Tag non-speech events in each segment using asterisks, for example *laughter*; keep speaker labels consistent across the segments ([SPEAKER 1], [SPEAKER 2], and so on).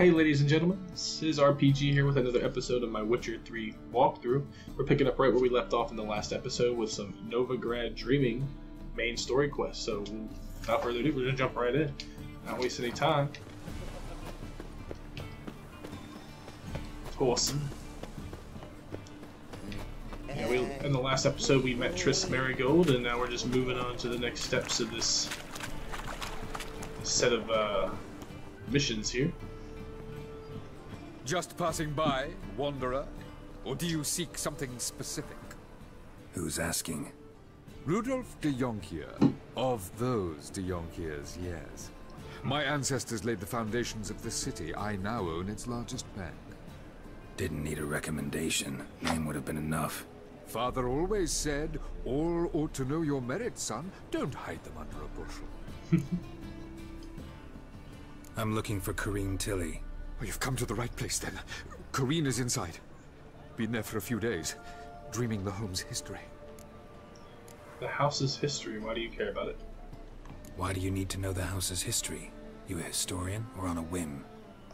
[SPEAKER 1] Hey, ladies and gentlemen, this is RPG here with another episode of my Witcher 3 walkthrough. We're picking up right where we left off in the last episode with some Novigrad Dreaming main story quest. So, without further ado, we're gonna jump right in. Not waste any time. Awesome. Yeah, we, in the last episode we met Triss Merigold, and now we're just moving on to the next steps of this, this set of uh, missions here.
[SPEAKER 2] Just passing by, wanderer? Or do you seek something specific?
[SPEAKER 3] Who's asking?
[SPEAKER 2] Rudolf de Jonkheer. Of those de Jonkheers, yes. My ancestors laid the foundations of the city. I now own its largest bank.
[SPEAKER 3] Didn't need a recommendation. Name would have been enough.
[SPEAKER 2] Father always said, all ought to know your merits, son. Don't hide them under a bushel. *laughs*
[SPEAKER 3] I'm looking for Corinne Tilly.
[SPEAKER 2] Oh, you've come to the right place then. Corinne is inside. Been there for a few days, dreaming the home's history.
[SPEAKER 1] The house's history, why do you care about it?
[SPEAKER 3] Why do you need to know the house's history? You a historian or on a whim?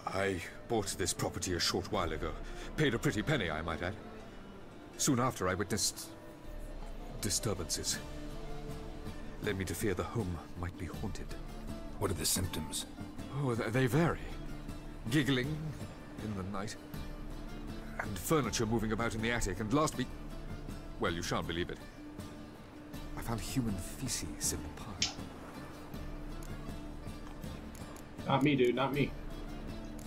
[SPEAKER 2] I bought this property a short while ago. Paid a pretty penny, I might add. Soon after, I witnessed disturbances. Led me to fear the home might be haunted.
[SPEAKER 3] What are the symptoms?
[SPEAKER 2] Oh, they vary. Giggling in the night, and furniture moving about in the attic, and last week... Well, you shan't believe it. I found human feces in the parlor.
[SPEAKER 1] Not me, dude, not me.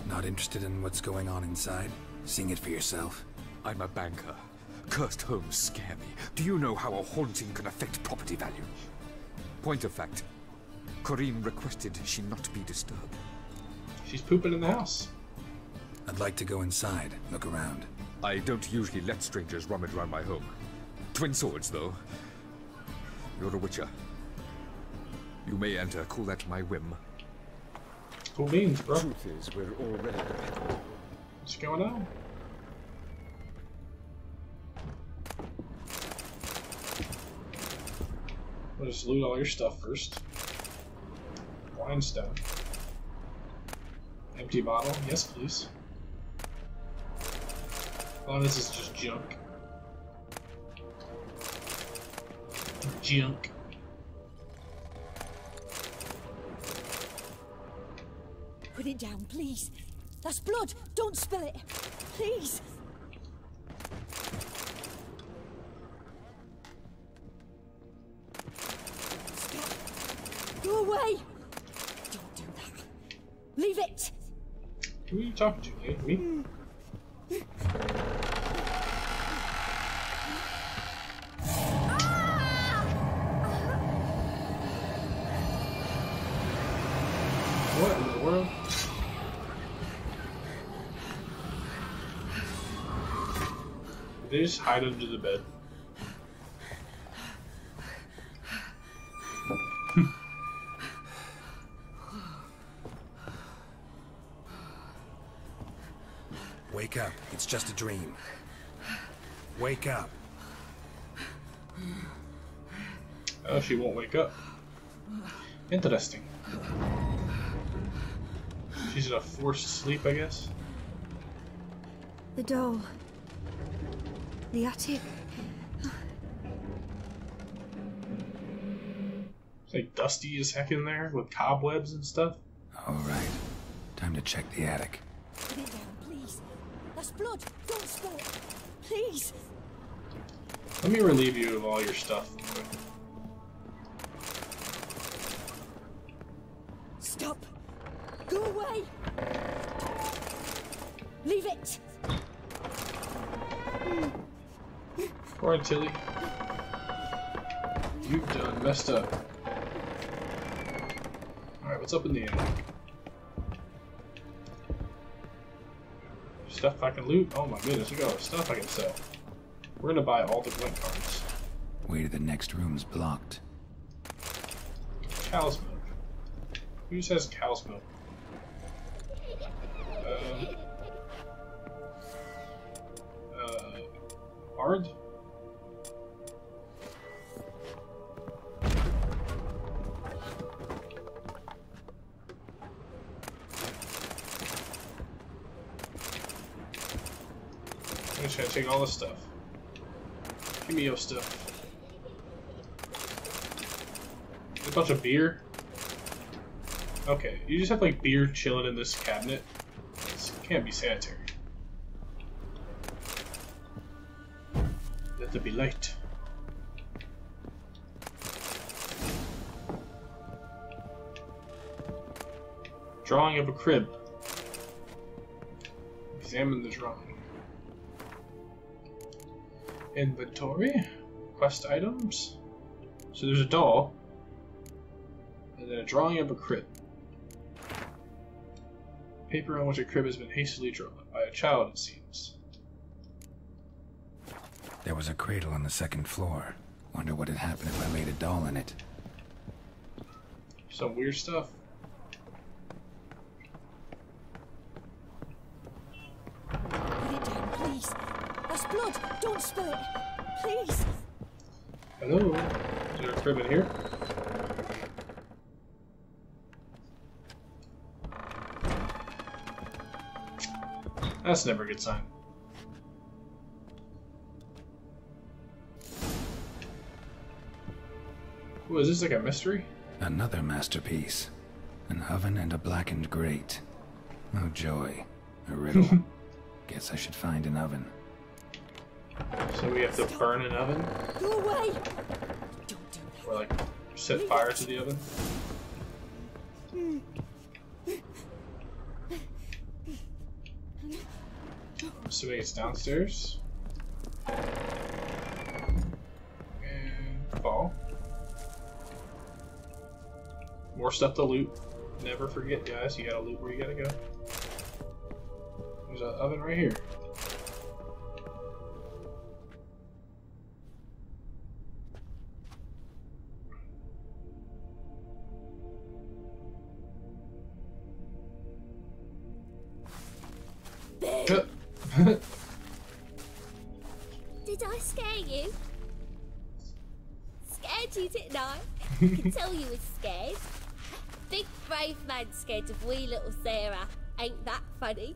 [SPEAKER 3] Not interested in what's going on inside? Seeing it for yourself?
[SPEAKER 2] I'm a banker. Cursed homes scare me. Do you know how a haunting can affect property value? Point of fact, Corinne requested she not be disturbed.
[SPEAKER 1] She's pooping in the house.
[SPEAKER 3] I'd like to go inside, look around.
[SPEAKER 2] I don't usually let strangers rummage around my home. Twin swords, though. You're a witcher. You may enter, call that my whim.
[SPEAKER 1] Cool beans, bro.
[SPEAKER 2] Truth is, we're already dependable.
[SPEAKER 1] What's going on? We'll just loot all your stuff first. Grindstone. Empty bottle? Yes, please. Oh, this is just junk. Junk.
[SPEAKER 4] Put it down, please. That's blood. Don't spill it. Please. Go away. Don't do that. Leave it.
[SPEAKER 1] Who are you talking to, Nate? Me? What in the world? Did they just hide under the bed?
[SPEAKER 3] Wake up. It's just a dream. Wake up.
[SPEAKER 1] Oh, she won't wake up. Interesting. She's in a forced sleep, I guess.
[SPEAKER 4] The doll. The attic.
[SPEAKER 1] It's like dusty as heck in there with cobwebs and stuff.
[SPEAKER 3] All right. Time to check the attic.
[SPEAKER 4] Put it down, please. That's blood. Don't spill it. Please.
[SPEAKER 1] Let me relieve you of all your stuff.
[SPEAKER 4] Stop. Go away. Leave it.
[SPEAKER 1] Poor Tilly. You've done messed up. Alright, what's up in the attic? Stuff I can loot? Oh my goodness, look at all the stuff I can sell. We're gonna buy all the blink cards.
[SPEAKER 3] Wait, the next room's blocked.
[SPEAKER 1] Cow's milk. Who says cow's milk? Uh, uh, Bard? I'm just gonna take all this stuff. Give me your stuff. A bunch of beer. Okay, you just have like beer chilling in this cabinet. This can't be sanitary. Let there be light. Drawing of a crib. Examine the drawing. Inventory. Quest items. So there's a doll. And then a drawing of a crib. Paper on which a crib has been hastily drawn. By a child, it seems.
[SPEAKER 3] There was a cradle on the second floor. Wonder what had happened if I laid a doll in it.
[SPEAKER 1] Some weird stuff.
[SPEAKER 4] Put it down, please. That's blood. Don't spill it. Please.
[SPEAKER 1] Hello? Is there a crib in here? That's never a good sign. Ooh, is this like a mystery?
[SPEAKER 3] Another masterpiece. An oven and a blackened grate. Oh joy. A riddle. *laughs* Guess I should find an oven.
[SPEAKER 1] So we have to burn an oven?
[SPEAKER 4] Go away. Don't do that.
[SPEAKER 1] Or like set fire to the oven? I'm assuming it's downstairs. And fall. More stuff to loot. Never forget, guys. You gotta loot where you gotta go. There's an oven right here.
[SPEAKER 5] Did I scare you? Scared you, didn't I? I can *laughs* tell you was scared. Big brave man scared of wee little Sarah. Ain't that funny?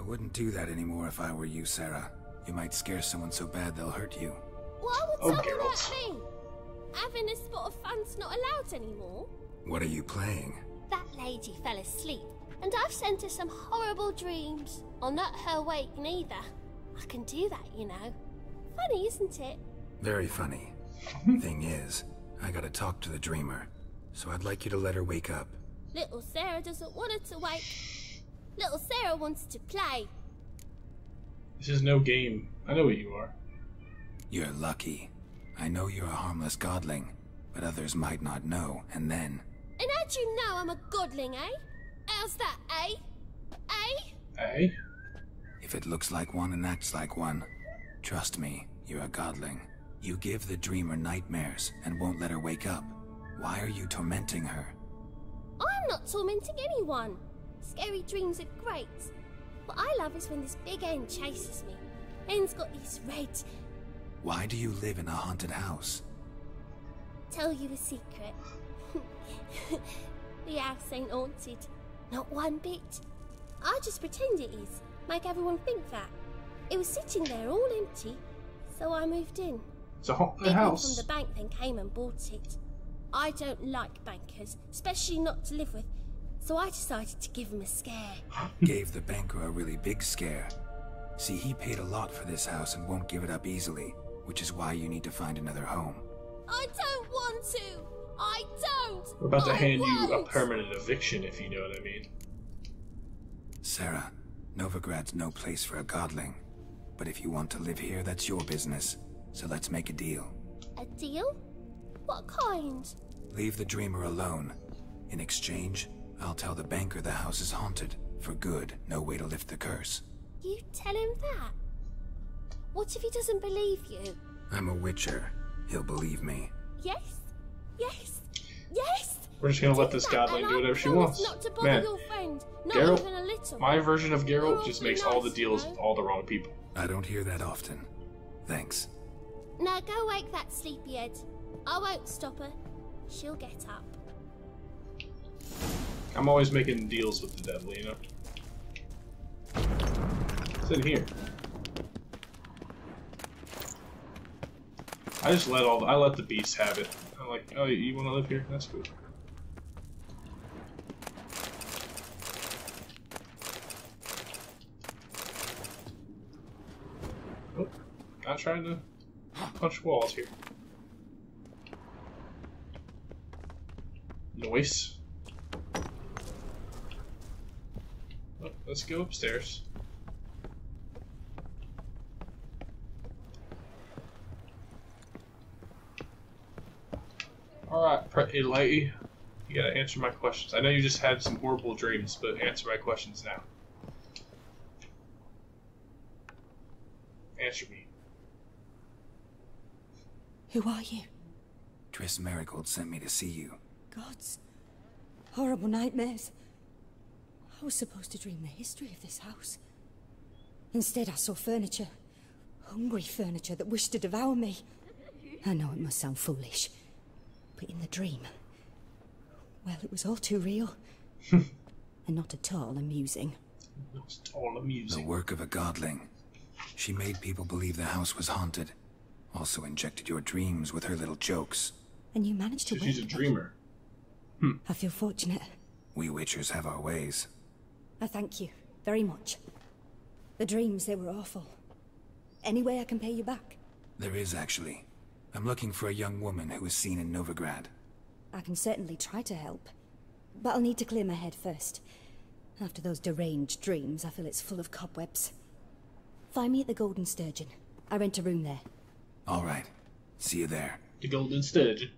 [SPEAKER 3] I wouldn't do that anymore if I were you, Sarah. You might scare someone so bad they'll hurt you.
[SPEAKER 5] Why would
[SPEAKER 1] Oh,
[SPEAKER 5] someone
[SPEAKER 1] Geralt.
[SPEAKER 5] hurt me? Having a spot of fun's not allowed anymore.
[SPEAKER 3] What are you playing?
[SPEAKER 5] That lady fell asleep, and I've sent her some horrible dreams. I'll not her wake neither. I can do that, you know. Funny, isn't it?
[SPEAKER 3] Very funny. *laughs* Thing is, I gotta talk to the dreamer. So I'd like you to let her wake up.
[SPEAKER 5] Little Sarah doesn't want her to wake. Little Sarah wants to play.
[SPEAKER 1] This is no game. I know what you are.
[SPEAKER 3] You're lucky. I know you're a harmless godling, but others might not know, and then.
[SPEAKER 5] And how'd you know I'm a godling, eh? How's that, eh? Eh?
[SPEAKER 1] Hey?
[SPEAKER 3] If it looks like one and acts like one, trust me, you're a godling. You give the dreamer nightmares and won't let her wake up. Why are you tormenting her?
[SPEAKER 5] I'm not tormenting anyone. Scary dreams are great. What I love is when this big end chases me. End's got these red.
[SPEAKER 3] Why do you live in a haunted house?
[SPEAKER 5] Tell you a secret. *laughs* the house ain't haunted. Not one bit. I just pretend it is. Make everyone think that. It was sitting there all empty, so I moved in.
[SPEAKER 1] It's a haunted
[SPEAKER 5] People
[SPEAKER 1] house.
[SPEAKER 5] from the bank then came and bought it. I don't like bankers, especially not to live with, so I decided to give them a scare. *gasps*
[SPEAKER 3] Gave the banker a really big scare. See, he paid a lot for this house and won't give it up easily, which is why you need to find another home.
[SPEAKER 5] I don't want to! I don't!
[SPEAKER 1] We're about to
[SPEAKER 5] I
[SPEAKER 1] hand you a permanent eviction, if you know what I mean.
[SPEAKER 3] Sarah, Novigrad's no place for a godling. But if you want to live here, that's your business. So let's make a deal.
[SPEAKER 5] A deal? What kind?
[SPEAKER 3] Leave the dreamer alone. In exchange, I'll tell the banker the house is haunted. For good, no way to lift the curse.
[SPEAKER 5] You tell him that? What if he doesn't believe you?
[SPEAKER 3] I'm a witcher. He'll believe me.
[SPEAKER 5] Yes? Yes? Yes?
[SPEAKER 1] We're just gonna let this
[SPEAKER 5] that,
[SPEAKER 1] godling
[SPEAKER 5] and
[SPEAKER 1] do whatever she wants.
[SPEAKER 5] Not to bother
[SPEAKER 1] Man,
[SPEAKER 5] your friend. Not
[SPEAKER 1] Geralt,
[SPEAKER 5] even a little.
[SPEAKER 1] My version of
[SPEAKER 5] You're
[SPEAKER 1] Geralt just
[SPEAKER 5] awfully
[SPEAKER 1] makes all the deals
[SPEAKER 5] you know?
[SPEAKER 1] with all the wrong people.
[SPEAKER 3] I don't hear that often. Thanks.
[SPEAKER 5] Now go wake that sleepyhead. I won't stop her. She'll get up.
[SPEAKER 1] I'm always making deals with the devil, you know? It's in here? I just let all the, I let the beasts have it. I'm like, oh, you want to live here? That's cool. Not trying to punch walls here. Noise. Let's go upstairs. Alright, pretty lady. You gotta answer my questions. I know you just had some horrible dreams, but answer my questions now. Answer me.
[SPEAKER 4] Who are you?
[SPEAKER 3] Triss Merigold sent me to see you.
[SPEAKER 4] Gods. Horrible nightmares. I was supposed to dream the history of this house. Instead, I saw furniture. Hungry furniture that wished to devour me. I know it must sound foolish, but in the dream, well, it was all too real. *laughs* and not at all amusing.
[SPEAKER 1] Not at
[SPEAKER 3] all
[SPEAKER 1] amusing.
[SPEAKER 3] The work of a godling. She made people believe the house was haunted. Also injected your dreams with her little jokes.
[SPEAKER 4] And you managed to
[SPEAKER 1] So she's a
[SPEAKER 4] wake me.
[SPEAKER 1] dreamer. Hmm.
[SPEAKER 4] I feel fortunate.
[SPEAKER 3] We Witchers have our ways.
[SPEAKER 4] I thank you very much. The dreams, they were awful. Any way I can pay you back?
[SPEAKER 3] There is, actually. I'm looking for a young woman who was seen in Novigrad.
[SPEAKER 4] I can certainly try to help. But I'll need to clear my head first. After those deranged dreams, I feel it's full of cobwebs. Find me at the Golden Sturgeon. I rent a room there.
[SPEAKER 3] All right. See you there.
[SPEAKER 1] The Golden Sturgeon.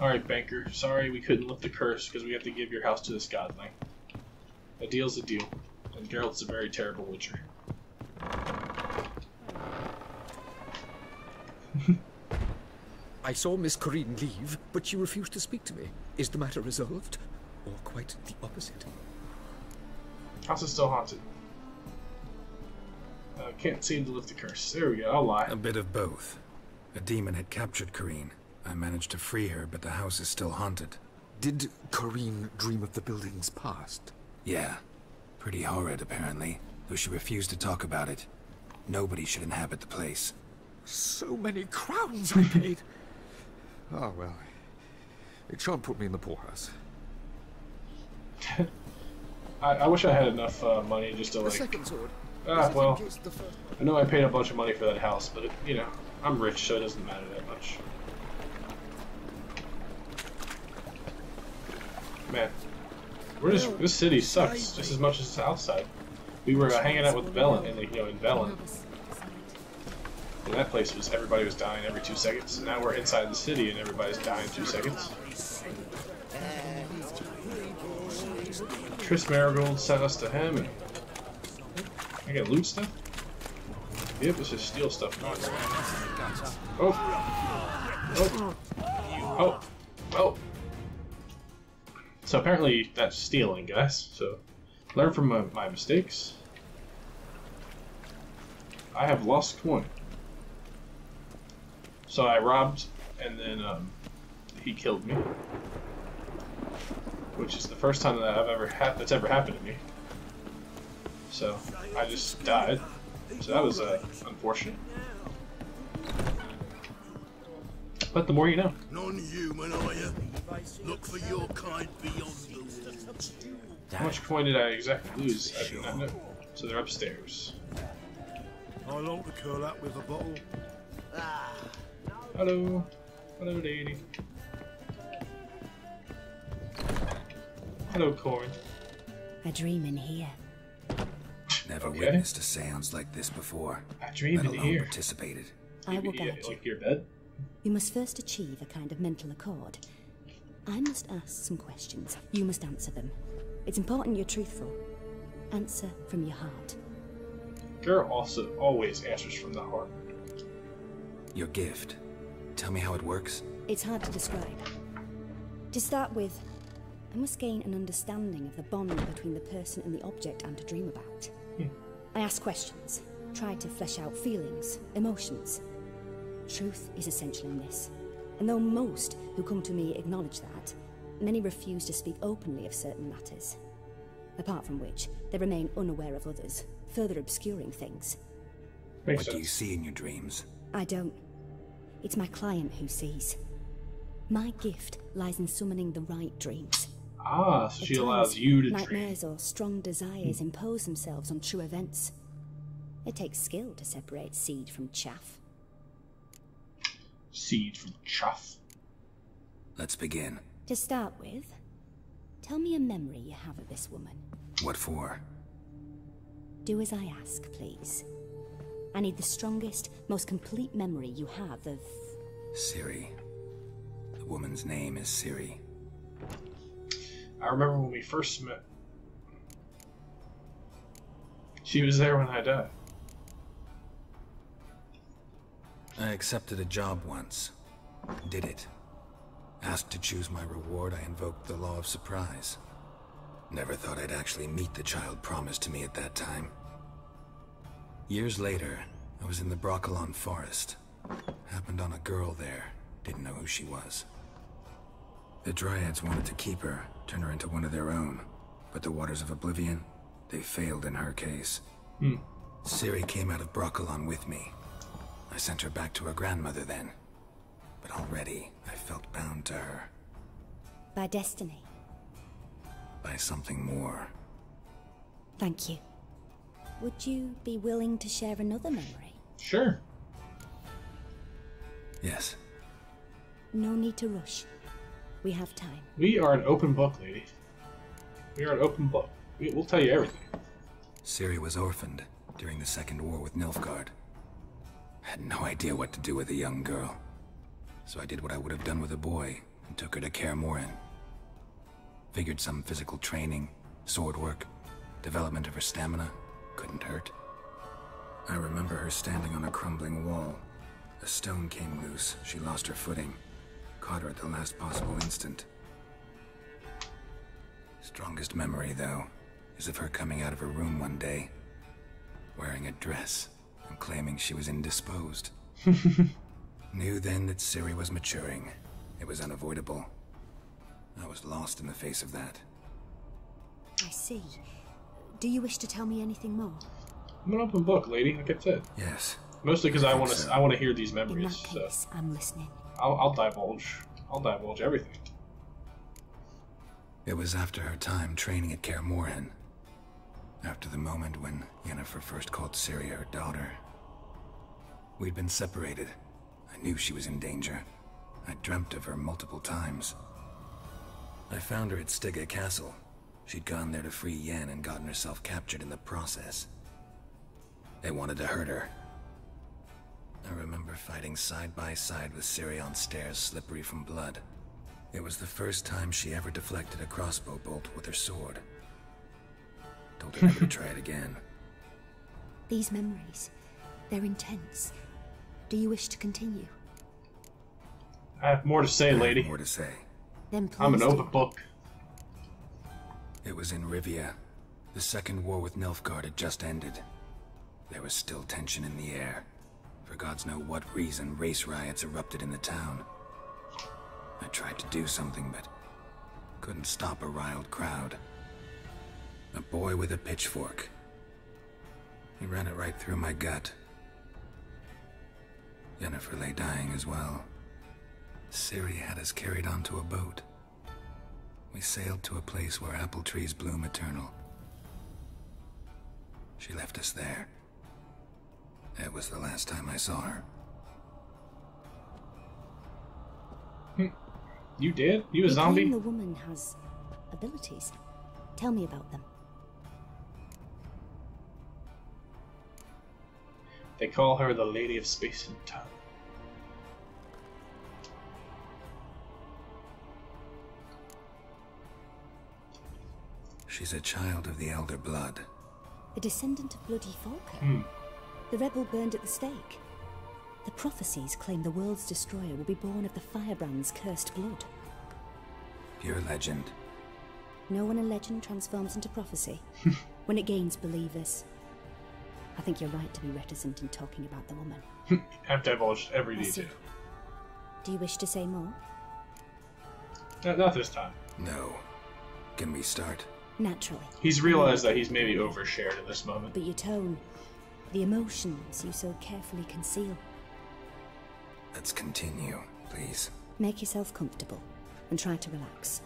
[SPEAKER 1] Alright, Banker. Sorry we couldn't lift the curse because we have to give your house to this godling. A deal's a deal. And Geralt's a very terrible witcher. *laughs*
[SPEAKER 6] I saw Miss Corinne leave, but she refused to speak to me. Is the matter resolved? Or quite the opposite?
[SPEAKER 1] House is still haunted. Uh, can't seem to lift the curse. There we go. I'll lie.
[SPEAKER 3] A bit of both. A demon had captured Corinne. I managed to free her, but the house is still haunted.
[SPEAKER 2] Did Corinne dream of the building's past?
[SPEAKER 3] Yeah. Pretty horrid, apparently, though she refused to talk about it. Nobody should inhabit the place.
[SPEAKER 2] So many crowns I paid. oh, *laughs* well. It shan't put me in the poorhouse. *laughs*
[SPEAKER 1] I, I wish I had enough uh, money just to
[SPEAKER 6] The
[SPEAKER 1] like.
[SPEAKER 6] second sword.
[SPEAKER 1] Ah, well.
[SPEAKER 6] in case the first-
[SPEAKER 1] I know I paid a bunch of money for that house, but it, you know, I'm rich, so it doesn't matter that much. Man, we're just this city sucks just as much as the outside. We were uh, hanging out with Velen, and you know, in Velen, and that place was everybody was dying every two seconds. And now we're inside the city, and everybody's dying two seconds. Triss Merigold sent us to him, and I got loot stuff. Yep, let's just steal stuff. Oh. Oh. Oh. Oh. So apparently that's stealing, guys. So learn from my, my mistakes. I have lost coin. So I robbed, and then um, he killed me, which is the first time that I've ever had that's ever happened to me. So I just died. So that was uh, unfortunate. But the more you know.
[SPEAKER 7] Non-human, are you? Look for your kind beyond the walls.
[SPEAKER 1] How much coin did I exactly lose? I do not know. So they're upstairs.
[SPEAKER 7] I long to curl up with a bottle.
[SPEAKER 1] Hello. Hello, lady. Hello, Corinne.
[SPEAKER 4] I dream in here.
[SPEAKER 3] Never
[SPEAKER 1] Okay.
[SPEAKER 3] witnessed a seance like this before.
[SPEAKER 1] I dreamed
[SPEAKER 3] let
[SPEAKER 1] in
[SPEAKER 3] alone
[SPEAKER 1] here.
[SPEAKER 3] participated.
[SPEAKER 4] I will guide you.
[SPEAKER 1] like your bed?
[SPEAKER 4] You must first achieve a kind of mental accord. I must ask some questions. You must answer them. It's important you're truthful. Answer from your heart.
[SPEAKER 1] Girl also always answers from the heart.
[SPEAKER 3] Your gift. Tell me how it works.
[SPEAKER 4] It's hard to describe. To start with, I must gain an understanding of the bond between the person and the object I'm to dream about. I ask questions, try to flesh out feelings, emotions. Truth is essential in this. And though most who come to me acknowledge that, many refuse to speak openly of certain matters. Apart from which, they remain unaware of others, further obscuring things.
[SPEAKER 1] Makes
[SPEAKER 3] what do you see in your dreams?
[SPEAKER 4] I don't. It's my client who sees. My gift lies in summoning the right dreams.
[SPEAKER 1] Ah, so she allows you to dream.
[SPEAKER 4] Nightmares or strong desires impose themselves on true events. It takes skill to separate seed from chaff.
[SPEAKER 1] Seed from chaff.
[SPEAKER 3] Let's begin.
[SPEAKER 4] To start with, tell me a memory you have of this woman.
[SPEAKER 3] What for?
[SPEAKER 4] Do as I ask, please. I need the strongest, most complete memory you have of.
[SPEAKER 3] Ciri. The woman's name is Ciri.
[SPEAKER 1] I remember when we first met. She was there when I died.
[SPEAKER 3] I accepted a job once. Did it. Asked to choose my reward, I invoked the law of surprise. Never thought I'd actually meet the child promised to me at that time. Years later, I was in the Brokilon forest. Happened on a girl there. Didn't know who she was. The Dryads wanted to keep her, turn her into one of their own. But the Waters of Oblivion, they failed in her case.
[SPEAKER 1] Hmm.
[SPEAKER 3] Ciri came out of Brokilon with me. I sent her back to her grandmother then. But already, I felt bound to her
[SPEAKER 4] by destiny.
[SPEAKER 3] by something more.
[SPEAKER 4] Thank you. Would you be willing to share another memory?
[SPEAKER 1] Sure.
[SPEAKER 3] Yes,
[SPEAKER 4] No need to rush. We have time.
[SPEAKER 1] We are an open book, lady. We are an open book. We, we'll tell you everything.
[SPEAKER 3] Ciri was orphaned during the Second War with Nilfgaard. Had no idea what to do with a young girl. So I did what I would have done with a boy and took her to Kaer Morhen. Figured some physical training, sword work, development of her stamina couldn't hurt. I remember her standing on a crumbling wall. A stone came loose. She lost her footing. Caught her at the last possible instant. Strongest memory, though, is of her coming out of her room one day, wearing a dress and claiming she was indisposed. *laughs* Knew then that Ciri was maturing. It was unavoidable. I was lost in the face of that.
[SPEAKER 4] I see. Do you wish to tell me anything more?
[SPEAKER 1] I'm an open book, lady. Like I said,
[SPEAKER 3] Yes,
[SPEAKER 1] mostly because I
[SPEAKER 3] think
[SPEAKER 1] want to.
[SPEAKER 3] so.
[SPEAKER 1] I want to hear these
[SPEAKER 4] In
[SPEAKER 1] memories.
[SPEAKER 4] that
[SPEAKER 1] So
[SPEAKER 4] I'm listening.
[SPEAKER 1] I'll, I'll divulge. I'll divulge everything.
[SPEAKER 3] it was after her time training at Kaer Morhen. After the moment when Yennefer first called Ciri her daughter. We'd been separated. I knew she was in danger. I dreamt of her multiple times. I found her at Stygga Castle. She'd gone there to free Yen and gotten herself captured in the process. They wanted to hurt her. I remember fighting side by side with Ciri on stairs slippery from blood. It was the first time she ever deflected a crossbow bolt with her sword. Told her never to try it again.
[SPEAKER 4] These memories, they're intense. Do you wish to continue?
[SPEAKER 1] I have more to say,
[SPEAKER 3] I have
[SPEAKER 1] lady.
[SPEAKER 3] More to say.
[SPEAKER 4] Then.
[SPEAKER 1] I'm an open book.
[SPEAKER 3] It was in Rivia. The second war with Nilfgaard had just ended. There was still tension in the air. For gods know what reason, race riots erupted in the town. I tried to do something, but couldn't stop a riled crowd. A boy with a pitchfork. He ran it right through my gut. Yennefer lay dying as well. Ciri had us carried onto a boat. We sailed to a place where apple trees bloom eternal. She left us there. That was the last time I saw her.
[SPEAKER 1] You did? You a
[SPEAKER 4] You
[SPEAKER 1] zombie?
[SPEAKER 4] claim the woman has abilities. Tell me about them.
[SPEAKER 1] They call her the Lady of Space and Time.
[SPEAKER 3] She's a child of the Elder Blood.
[SPEAKER 4] A descendant of Bloody Falka.
[SPEAKER 1] Hmm.
[SPEAKER 4] The rebel burned at the stake. The prophecies claim the world's destroyer will be born of the firebrand's cursed blood.
[SPEAKER 3] Pure legend.
[SPEAKER 4] No one a legend transforms into prophecy? *laughs* when it gains believers. I think you're right to be reticent in talking about the woman. *laughs*
[SPEAKER 1] I've divulged every
[SPEAKER 4] I see.
[SPEAKER 1] detail.
[SPEAKER 4] Do you wish to say more?
[SPEAKER 1] Not, not this time.
[SPEAKER 3] No. Can we start?
[SPEAKER 4] Naturally.
[SPEAKER 1] He's realized that he's maybe overshared in this moment.
[SPEAKER 4] But your tone, the emotions you so carefully conceal,
[SPEAKER 3] Let's continue, please.
[SPEAKER 4] Make yourself comfortable and try to relax.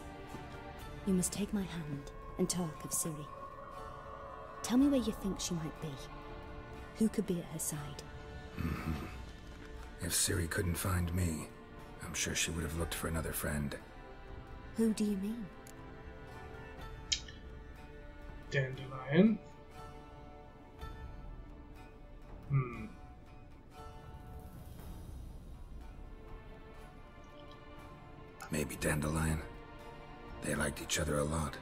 [SPEAKER 4] You must take my hand and talk of Ciri. Tell me where you think she might be. Who could be at her side? Mm-hmm.
[SPEAKER 3] If Ciri couldn't find me, I'm sure she would have looked for another friend.
[SPEAKER 4] Who do you mean?
[SPEAKER 1] Dandelion. Hmm.
[SPEAKER 3] Maybe Dandelion. They liked each other a lot.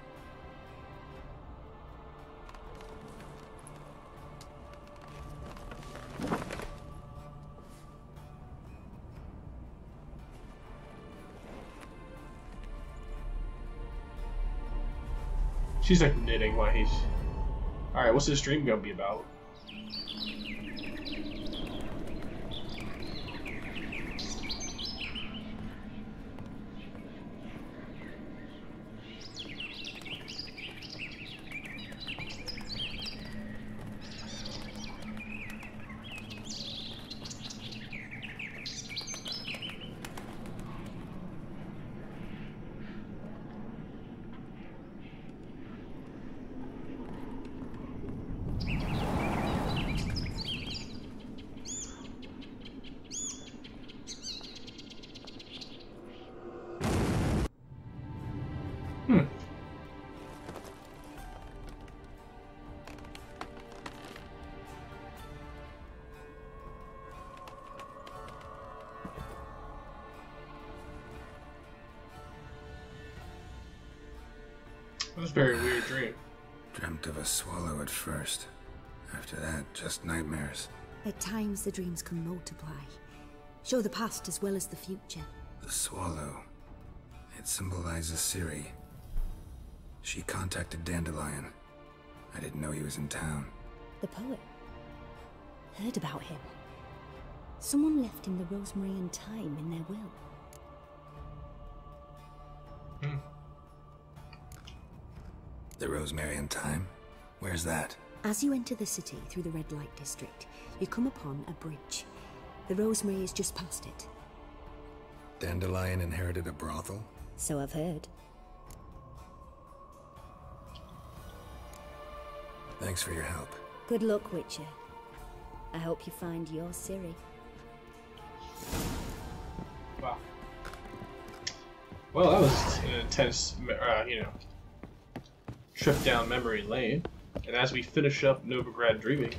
[SPEAKER 1] She's like knitting while he's. Alright, what's this dream gonna be about? Hmm. That was a very weird dream.
[SPEAKER 3] Dreamt of a swallow at first. After that, just nightmares.
[SPEAKER 4] At times, the dreams can multiply, show the past as well as the future.
[SPEAKER 3] The swallow. It symbolizes Ciri. She contacted Dandelion. I didn't know he was in town.
[SPEAKER 4] The poet. Heard about him. Someone left him the rosemary and thyme in their will. Hmm.
[SPEAKER 3] The Rosemary and Thyme? Where's that?
[SPEAKER 4] As you enter the city through the red light district, you come upon a bridge. The rosemary is just past it.
[SPEAKER 3] Dandelion inherited a brothel?
[SPEAKER 4] So I've heard.
[SPEAKER 3] Thanks for your help.
[SPEAKER 4] Good luck, Witcher. I hope you find your Ciri.
[SPEAKER 1] Wow. Well, that was an intense, uh, you know, trip down memory lane. And as we finish up Novigrad Dreaming,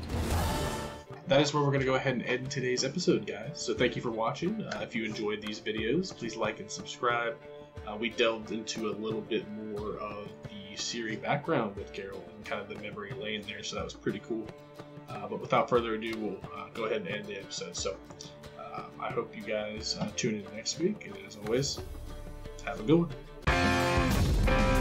[SPEAKER 1] that is where we're going to go ahead and end today's episode, guys. So thank you for watching. Uh, if you enjoyed these videos, please like and subscribe. Uh, we delved into a little bit more of the Ciri background with Geralt and kind of the memory lane there, so that was pretty cool. Uh, but without further ado, we'll uh, go ahead and end the episode. So uh, I hope you guys uh, tune in next week, and as always, have a good one.